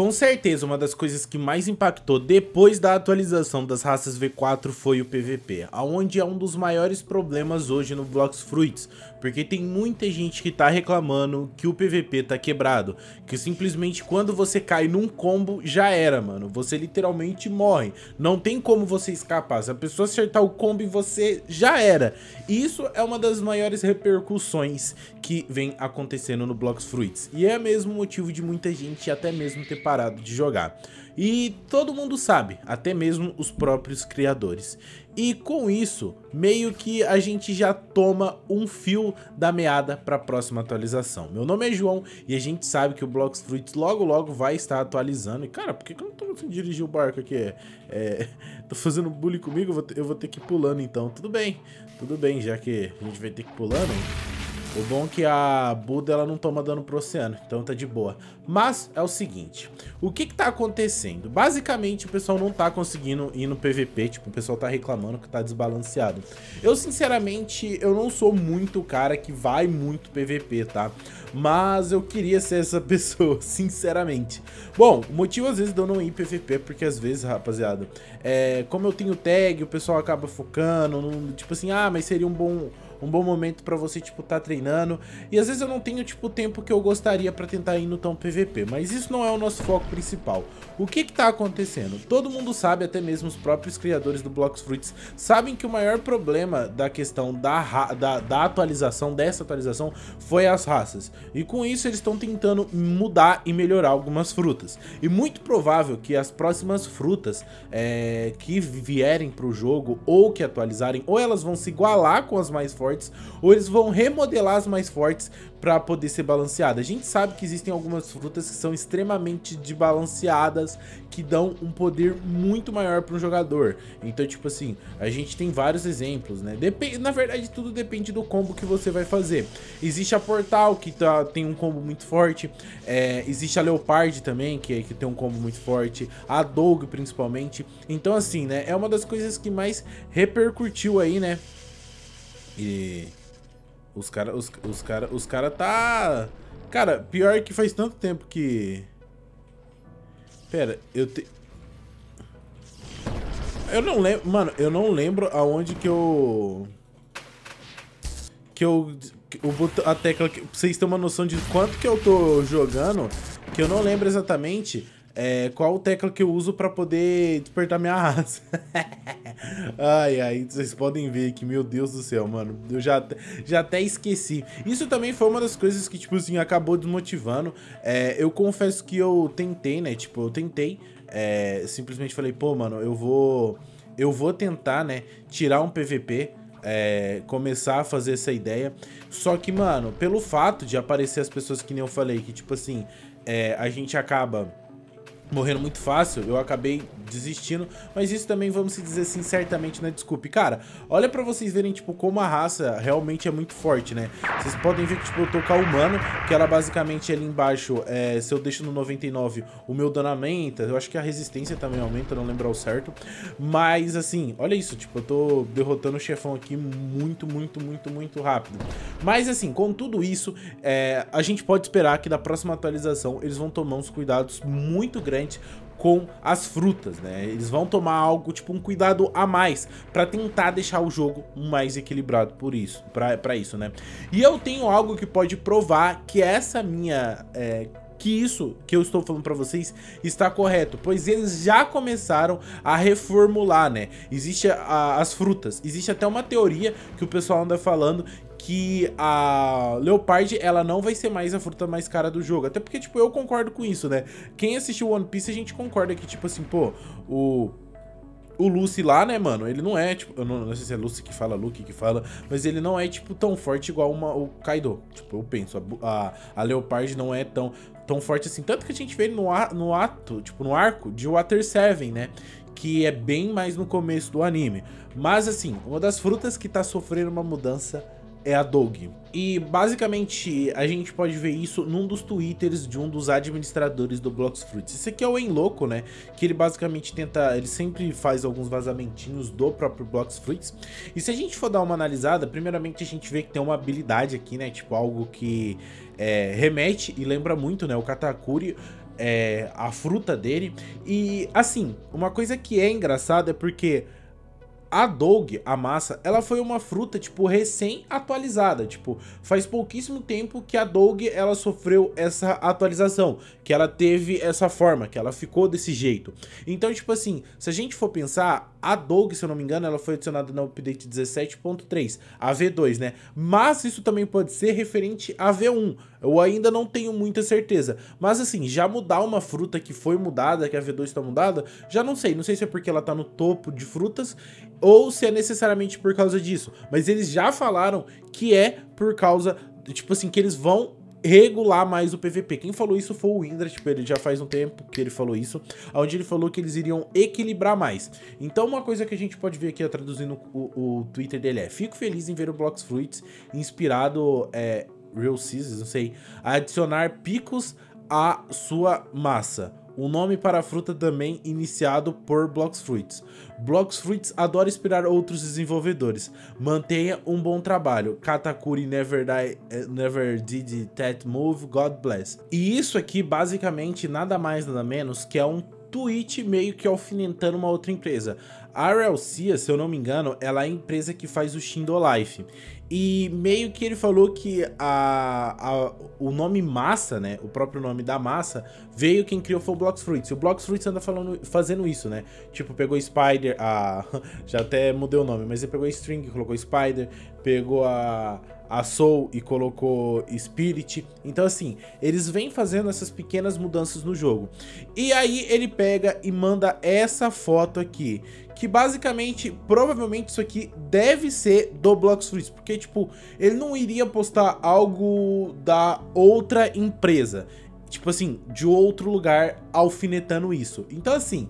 Com certeza, uma das coisas que mais impactou depois da atualização das raças V4 foi o PVP, aonde é um dos maiores problemas hoje no Blox Fruits, porque tem muita gente que tá reclamando que o PVP tá quebrado, que simplesmente quando você cai num combo já era, mano, você literalmente morre, não tem como você escapar, se a pessoa acertar o combo em você, já era. E isso é uma das maiores repercussões que vem acontecendo no Blox Fruits, e é mesmo motivo de muita gente até mesmo ter parado de jogar. E todo mundo sabe, até mesmo os próprios criadores. E com isso, meio que a gente já toma um fio da meada para a próxima atualização. Meu nome é João e a gente sabe que o Blocks Fruits logo logo vai estar atualizando. E cara, por que, eu não tô conseguindo dirigir o barco aqui? É, é, tô fazendo bullying comigo, eu vou, ter, eu vou ter que ir pulando então. Tudo bem, tudo bem, já que a gente vai ter que ir pulando, hein? O bom é que a Buda ela não toma dano pro oceano, então tá de boa. Mas é o seguinte, o que que tá acontecendo? Basicamente o pessoal não tá conseguindo ir no PVP, tipo, o pessoal tá reclamando que tá desbalanceado. Eu sinceramente, eu não sou muito cara que vai muito PVP, tá? Mas eu queria ser essa pessoa, sinceramente. Bom, o motivo às vezes de eu não ir PVP é porque às vezes, rapaziada, é, como eu tenho tag, o pessoal acaba focando, tipo assim, ah, mas seria um bom um bom momento para você, tipo, tá treinando. E às vezes eu não tenho, tipo, o tempo que eu gostaria para tentar ir no tão PVP, mas isso não é o nosso foco principal. O que que tá acontecendo? Todo mundo sabe, até mesmo os próprios criadores do Blocks Fruits, sabem que o maior problema da questão da, da, da atualização, dessa atualização, foi as raças. E com isso eles estão tentando mudar e melhorar algumas frutas. E muito provável que as próximas frutas é, que vierem pro jogo, ou que atualizarem, ou elas vão se igualar com as mais fortes, fortes, ou eles vão remodelar as mais fortes para poder ser balanceada. A gente sabe que existem algumas frutas que são extremamente desbalanceadas, que dão um poder muito maior para um jogador. Então, tipo assim, a gente tem vários exemplos, né? Dep Na verdade, tudo depende do combo que você vai fazer. Existe a Portal, que tá, tem um combo muito forte. É, existe a Leopard também, que, que tem um combo muito forte. A Dog, principalmente. Então, assim, né? É uma das coisas que mais repercutiu aí, né? E os cara, os, os cara, os cara tá... Cara, pior que faz tanto tempo que... Pera, eu te... Eu não lembro, mano, eu não lembro aonde que eu... Que eu... O botão, a tecla, pra vocês terem uma noção de quanto que eu tô jogando, que eu não lembro exatamente é, qual tecla que eu uso para poder despertar minha raça. ai, ai, vocês podem ver que, meu Deus do céu, mano, eu já, já até esqueci. Isso também foi uma das coisas que, tipo assim, acabou desmotivando. É, eu confesso que eu tentei, né, tipo, eu tentei, é, simplesmente falei, pô, mano, eu vou, eu vou tentar, né, tirar um PVP, é, começar a fazer essa ideia. Só que, mano, pelo fato de aparecer as pessoas que nem eu falei, que, tipo assim, é, a gente acaba morrendo muito fácil, eu acabei desistindo, mas isso também, vamos dizer assim, certamente não é desculpe. Cara, olha pra vocês verem, tipo, como a raça realmente é muito forte, né? Vocês podem ver que, tipo, eu tô com a humano, que ela basicamente ali embaixo, é, se eu deixo no 99, o meu dano aumenta, eu acho que a resistência também aumenta, não lembro ao certo, mas, assim, olha isso, tipo, eu tô derrotando o chefão aqui muito, muito, muito, muito rápido. Mas, assim, com tudo isso, é, a gente pode esperar que da próxima atualização eles vão tomar uns cuidados muito grandes com as frutas, né? Eles vão tomar algo, tipo um cuidado a mais para tentar deixar o jogo mais equilibrado por isso, para isso, né? E eu tenho algo que pode provar que essa minha é, que isso que eu estou falando para vocês está correto, pois eles já começaram a reformular, né? Existe a, as frutas, existe até uma teoria que o pessoal anda falando que a Leopard, ela não vai ser mais a fruta mais cara do jogo. Até porque, tipo, eu concordo com isso, né? Quem assistiu One Piece, a gente concorda que, tipo assim, pô, o... O Lucy lá, né, mano, ele não é, tipo, eu não, não sei se é Lucy que fala, Luke que fala, mas ele não é, tipo, tão forte igual uma, o Kaido. Tipo, eu penso, a, a, Leopard não é tão, tão forte assim. Tanto que a gente vê no, no ato, tipo, no arco de Water 7, né? Que é bem mais no começo do anime. Mas, assim, uma das frutas que tá sofrendo uma mudança é a Dog. E basicamente a gente pode ver isso num dos twitters de um dos administradores do Blocks Fruits. Esse aqui é o Enloco, né? Que ele basicamente tenta, ele sempre faz alguns vazamentinhos do próprio Blocks Fruits. E se a gente for dar uma analisada, primeiramente a gente vê que tem uma habilidade aqui, né? Tipo algo que é, remete e lembra muito, né? O Katakuri é, a fruta dele. E assim, uma coisa que é engraçada é porque a Dog, a massa, ela foi uma fruta, tipo, recém-atualizada. Tipo, faz pouquíssimo tempo que a Dog, ela sofreu essa atualização. Que ela teve essa forma, que ela ficou desse jeito. Então, tipo assim, se a gente for pensar, a Dog, se eu não me engano, ela foi adicionada no update 17.3, a V2, né? Mas isso também pode ser referente a V1. Eu ainda não tenho muita certeza. Mas assim, já mudar uma fruta que foi mudada, que a V2 está mudada, já não sei. Não sei se é porque ela tá no topo de frutas ou se é necessariamente por causa disso. Mas eles já falaram que é por causa, tipo assim, que eles vão regular mais o PVP. Quem falou isso foi o Indra, tipo, ele já faz um tempo que ele falou isso, onde ele falou que eles iriam equilibrar mais. Então uma coisa que a gente pode ver aqui, traduzindo o, o Twitter dele é, fico feliz em ver o Blocks Fruits inspirado, é, Real Seasons, não sei, a adicionar picos à sua massa. O nome para a fruta também iniciado por Blocks Fruits. Blocks Fruits adora inspirar outros desenvolvedores. Mantenha um bom trabalho. Katakuri never, die, eh, never did that move, God bless. E isso aqui basicamente nada mais nada menos que é um tweet meio que alfinetando uma outra empresa. A RLC, se eu não me engano, ela é a empresa que faz o Shindo Life. E meio que ele falou que a, a, o nome massa, né? O próprio nome da massa, veio quem criou foi o Blocks Fruits. E o Blocks Fruits anda falando, fazendo isso, né? Tipo, pegou Spider, a. Já até mudei o nome, mas ele pegou String, colocou Spider, pegou a a Soul e colocou Spirit. Então, assim, eles vêm fazendo essas pequenas mudanças no jogo. E aí ele pega e manda essa foto aqui. Que basicamente, provavelmente isso aqui deve ser do Blocks Fruits. Porque, tipo, ele não iria postar algo da outra empresa. Tipo assim, de outro lugar alfinetando isso. Então, assim,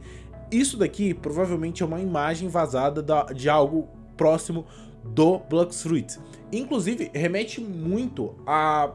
isso daqui provavelmente é uma imagem vazada de algo próximo do Blocks Fruits. Inclusive, remete muito a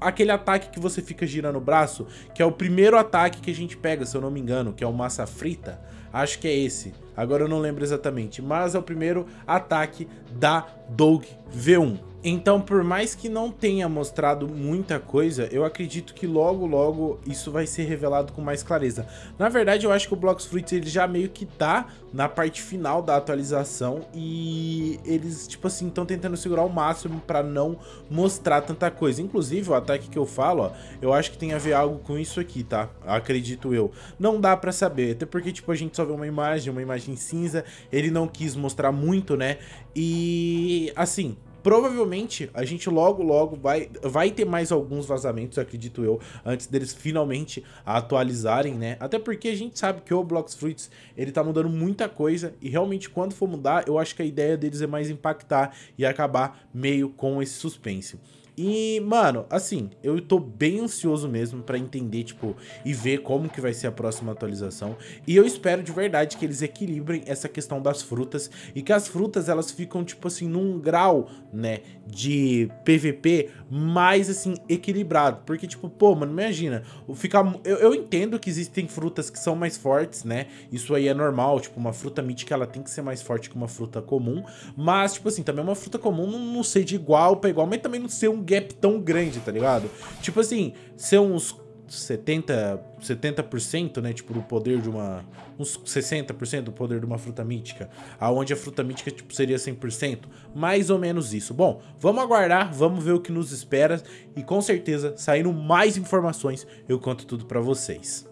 aquele ataque que você fica girando o braço, que é o primeiro ataque que a gente pega, se eu não me engano, que é o massa frita. Acho que é esse. Agora eu não lembro exatamente, mas é o primeiro ataque da Dog V1. Então, por mais que não tenha mostrado muita coisa, eu acredito que logo, logo isso vai ser revelado com mais clareza. Na verdade, eu acho que o Blocks Fruits ele já meio que tá na parte final da atualização e eles, tipo assim, estão tentando segurar o máximo para não mostrar tanta coisa. Inclusive, o ataque que eu falo, ó, eu acho que tem a ver algo com isso aqui, tá? Acredito eu. Não dá para saber, até porque, tipo, a gente só vê uma imagem, uma imagem cinza, ele não quis mostrar muito, né? E, assim, provavelmente a gente logo logo vai, vai ter mais alguns vazamentos, acredito eu, antes deles finalmente atualizarem, né? Até porque a gente sabe que o Blocks Fruits, ele tá mudando muita coisa e realmente quando for mudar, eu acho que a ideia deles é mais impactar e acabar meio com esse suspense. E, mano, assim, eu tô bem ansioso mesmo para entender, tipo, e ver como que vai ser a próxima atualização. E eu espero de verdade que eles equilibrem essa questão das frutas e que as frutas elas ficam, tipo assim, num grau, né, de PVP mais, assim, equilibrado. Porque, tipo, pô, mano, imagina, fica, eu, eu entendo que existem frutas que são mais fortes, né, isso aí é normal, tipo, uma fruta mítica ela tem que ser mais forte que uma fruta comum, mas, tipo assim, também uma fruta comum não, não ser de igual para igual, mas também não ser um gap tão grande, tá ligado? Tipo assim, ser uns 70, 70%, né, tipo, do poder de uma... Uns 60% do poder de uma fruta mítica, aonde a fruta mítica, tipo, seria 100%. Mais ou menos isso. Bom, vamos aguardar, vamos ver o que nos espera e com certeza, saindo mais informações, eu conto tudo pra vocês.